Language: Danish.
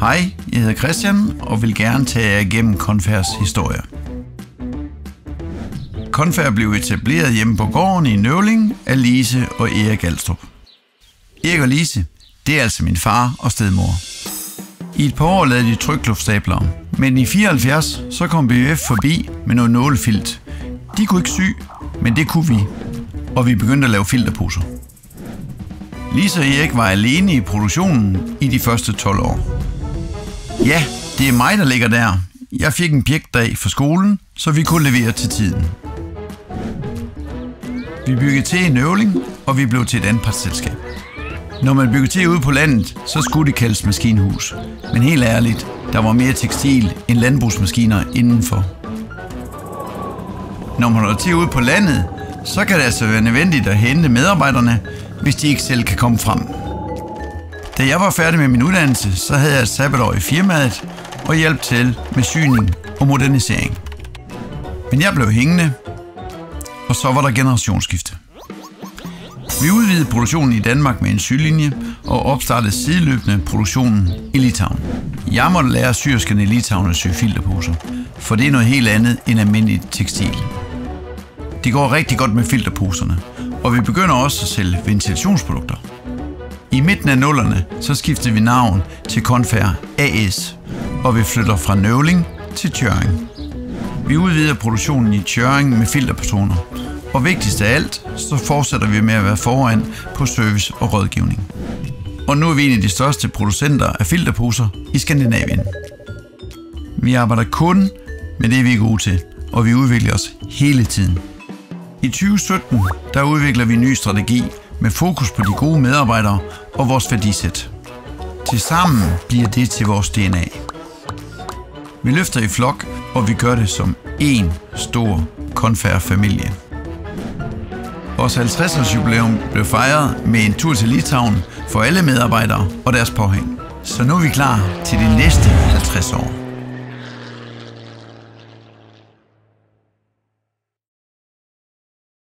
Hej, jeg hedder Christian og vil gerne tage jer igennem Confærs historie. Confær blev etableret hjemme på gården i Nøvling af Lise og Erik Alstrup. Erik og Lise, det er altså min far og stedmor. I et par år lavede de trykluftstablere, men i 74 så kom BF forbi med noget nålefilt. De kunne ikke sy, men det kunne vi, og vi begyndte at lave filterposer. Lisa og Erik var alene i produktionen i de første 12 år. Ja, det er mig, der ligger der. Jeg fik en pjekdag for skolen, så vi kunne levere til tiden. Vi byggede til en øvling, og vi blev til et anpartsselskab. Når man byggede til ude på landet, så skulle det kaldes maskinhus. Men helt ærligt, der var mere tekstil end landbrugsmaskiner indenfor. Når man er til ude på landet, så kan det altså være nødvendigt at hente medarbejderne, hvis de ikke selv kan komme frem. Da jeg var færdig med min uddannelse, så havde jeg et sabbatår i firmaet og hjælp til med syning og modernisering. Men jeg blev hængende, og så var der generationsskifte. Vi udvidede produktionen i Danmark med en sylinje og opstartede sideløbende produktionen i Litauen. Jeg måtte lære syrskerne i Litauen at sy filterposer, for det er noget helt andet end almindeligt tekstil. Det går rigtig godt med filterposerne, og vi begynder også at sælge ventilationsprodukter. I midten af nullerne så skiftede vi navn til Confair AS, og vi flytter fra Nøvling til Tjøring. Vi udvider produktionen i Tjøring med filterpatroner, og vigtigst af alt, så fortsætter vi med at være foran på service og rådgivning. Og nu er vi en af de største producenter af filterposer i Skandinavien. Vi arbejder kun med det, vi er gode til, og vi udvikler os hele tiden. I 2017 der udvikler vi en ny strategi med fokus på de gode medarbejdere og vores værdisæt. Tilsammen bliver det til vores DNA. Vi løfter i flok, og vi gør det som én stor konfærfamilie. Vores 50-års jubilæum blev fejret med en tur til Litauen for alle medarbejdere og deres påhæng. Så nu er vi klar til de næste 50 år.